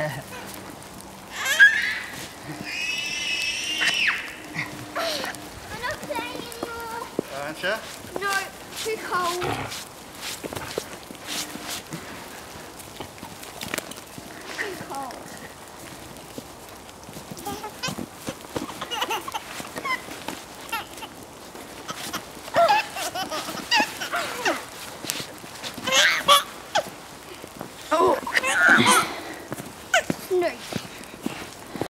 I'm not playing anymore. Aren't you? No, too cold. Too cold. Oh.